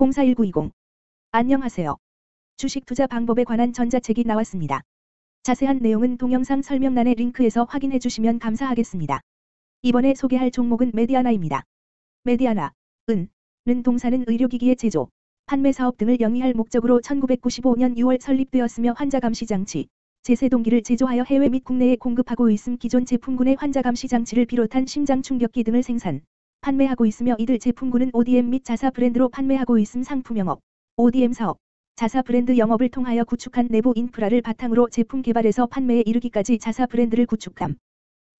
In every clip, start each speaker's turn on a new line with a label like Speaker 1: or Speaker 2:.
Speaker 1: 041-920. 안녕하세요. 주식 투자 방법에 관한 전자책이 나왔습니다. 자세한 내용은 동영상 설명란의 링크에서 확인해 주시면 감사하겠습니다. 이번에 소개할 종목은 메디아나입니다. 메디아나, 은, 는 동사는 의료기기의 제조, 판매 사업 등을 영위할 목적으로 1995년 6월 설립되었으며 환자감시 장치, 제세동기를 제조하여 해외 및 국내에 공급하고 있음 기존 제품군의 환자감시 장치를 비롯한 심장 충격기 등을 생산, 판매하고 있으며 이들 제품군은 ODM 및 자사 브랜드로 판매하고 있음 상품 영업, ODM 사업, 자사 브랜드 영업을 통하여 구축한 내부 인프라를 바탕으로 제품 개발에서 판매에 이르기까지 자사 브랜드를 구축함.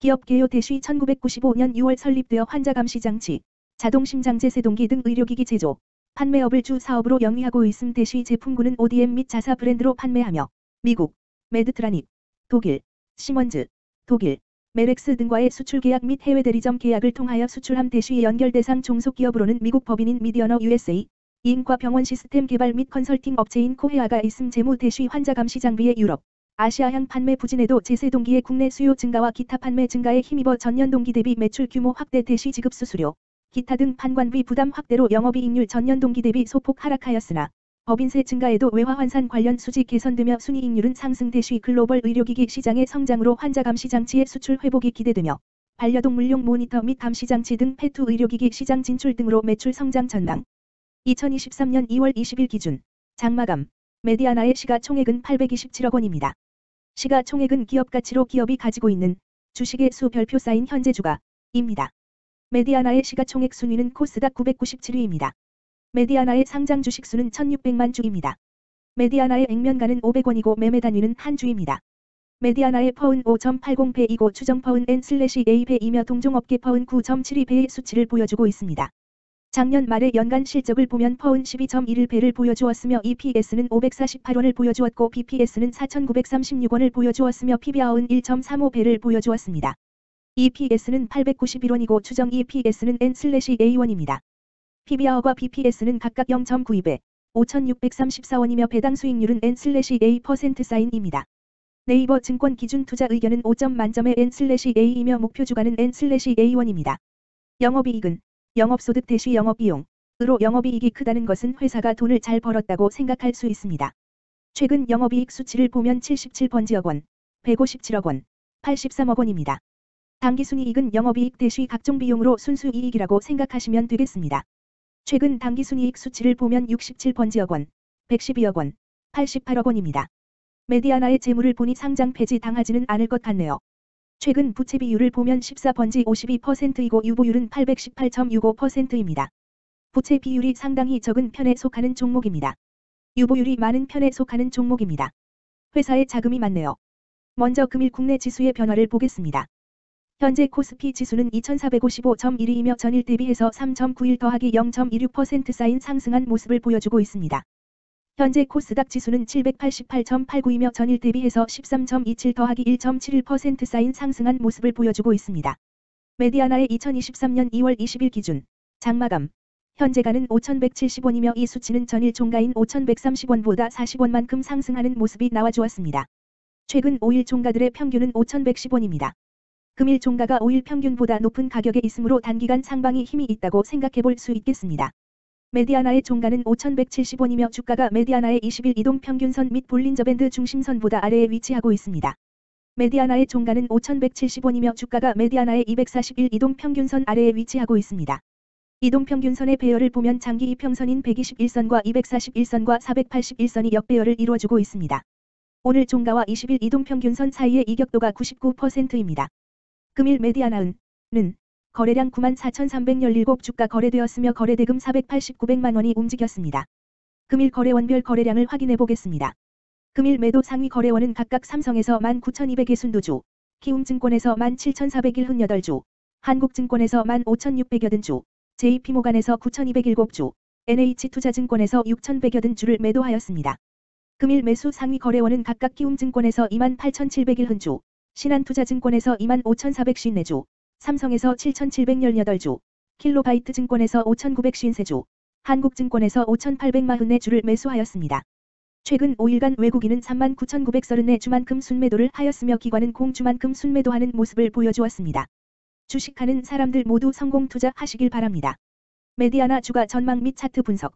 Speaker 1: 기업 개요 대시 1995년 6월 설립되어 환자감시 장치, 자동심장 제세동기 등 의료기기 제조, 판매업을 주 사업으로 영위하고 있음 대시 제품군은 ODM 및 자사 브랜드로 판매하며 미국, 메드트라닉, 독일, 지멘스, 독일, 메렉스 등과의 수출 계약 및 해외 대리점 계약을 통하여 수출함 대시 연결 대상 종속 기업으로는 미국 법인인 메디아나 USA, 인과 병원 시스템 개발 및 컨설팅 업체인 코헤아가 있음 재무 대시 환자 감시 장비의 유럽, 아시아향 판매 부진에도 제세동기의 국내 수요 증가와 기타 판매 증가에 힘입어 전년 동기 대비 매출 규모 확대 대시 지급 수수료, 기타 등 판관비 부담 확대로 영업이익률 전년 동기 대비 소폭 하락하였으나 법인세 증가에도 외화 환산 관련 수지 개선되며 순이익률은 상승 대시 글로벌 의료기기 시장의 성장으로 환자 감시 장치의 수출 회복이 기대되며 반려동물용 모니터 및 감시 장치 등 폐투 의료기기 시장 진출 등으로 매출 성장 전망. 2023년 2월 20일 기준 장마감 메디아나의 시가총액은 827억 원입니다. 시가총액은 기업 가치로 기업이 가지고 있는 주식의 수 별표 쌓인 현재 주가입니다. 메디아나의 시가총액 순위는 코스닥 997위입니다. 메디아나의 상장 주식 수는 1600만 주입니다. 메디아나의 액면가는 500원이고 매매 단위는 한 주입니다. 메디아나의 퍼은 5.80배이고 추정 퍼은 N/A배이며 동종업계 퍼은 9.72배의 수치를 보여주고 있습니다. 작년 말의 연간 실적을 보면 퍼은 12.11배를 보여주었으며 EPS는 548원을 보여주었고 BPS는 4,936원을 보여주었으며 PBR은 1.35배를 보여주었습니다. EPS는 891원이고 추정 EPS는 N/A1입니다. PBR과 BPS는 각각 0.92배, 5,634원이며 배당 수익률은 N/A% 사인입니다. 네이버 증권 기준 투자 의견은 5점 만점의 N/A이며 목표 주가는 N/A1입니다. 영업이익은 영업소득 대시 영업비용으로 영업이익이 크다는 것은 회사가 돈을 잘 벌었다고 생각할 수 있습니다. 최근 영업이익 수치를 보면 77번지억 원, 157억 원, 83억 원입니다. 당기순이익은 영업이익 대시 각종 비용으로 순수이익이라고 생각하시면 되겠습니다. 최근 당기순이익 수치를 보면 67번지억 원, 112억 원, 88억 원입니다. 메디아나의 재물을 보니 상장 폐지 당하지는 않을 것 같네요. 최근 부채 비율을 보면 14번지 52%이고 유보율은 818.65%입니다. 부채 비율이 상당히 적은 편에 속하는 종목입니다. 유보율이 많은 편에 속하는 종목입니다. 회사에 자금이 많네요. 먼저 금일 국내 지수의 변화를 보겠습니다. 현재 코스피 지수는 2455.1위이며 전일 대비해서 3.91 더하기 0.26% 쌓인 상승한 모습을 보여주고 있습니다. 현재 코스닥 지수는 788.89이며 전일 대비해서 13.27 더하기 1.71% 쌓인 상승한 모습을 보여주고 있습니다. 메디아나의 2023년 2월 20일 기준 장마감 현재가는 5,170원이며 이 수치는 전일 종가인 5,130원보다 40원만큼 상승하는 모습이 나와주었습니다. 최근 5일 종가들의 평균은 5,110원입니다. 금일 종가가 5일 평균보다 높은 가격에 있으므로 단기간 상방이 힘이 있다고 생각해 볼 수 있겠습니다. 메디아나의 종가는 5,170원이며 주가가 메디아나의 20일 이동 평균선 및 볼린저밴드 중심선보다 아래에 위치하고 있습니다. 메디아나의 종가는 5,170원이며 주가가 메디아나의 241 이동 평균선 아래에 위치하고 있습니다. 이동 평균선의 배열을 보면 장기 이평선인 121선과 241선과 481선이 역배열을 이루어주고 있습니다. 오늘 종가와 20일 이동 평균선 사이의 이격도가 99%입니다. 금일 메디아나은 는 거래량 94,317 주가 거래되었으며 거래대금 489백만 원이 움직였습니다. 금일 거래원별 거래량을 확인해 보겠습니다. 금일 매도 상위 거래원은 각각 삼성에서 19,200개순두주, 키움증권에서 17,401흔8주, 한국증권에서 15,600여든주, JP모간에서 9,207주, NH투자증권에서 6,100여든 주를 매도하였습니다. 금일 매수 상위 거래원은 각각 키움증권에서 28,701흔주, 신한투자증권에서 25,454주, 삼성에서 7,718주, 킬로바이트 증권에서 5,953주, 한국증권에서 5,844주를 매수하였습니다. 최근 5일간 외국인은 39,934주만큼 순매도를 하였으며 기관은 공주만큼 순매도하는 모습을 보여주었습니다. 주식하는 사람들 모두 성공 투자하시길 바랍니다. 메디아나 주가 전망 및 차트 분석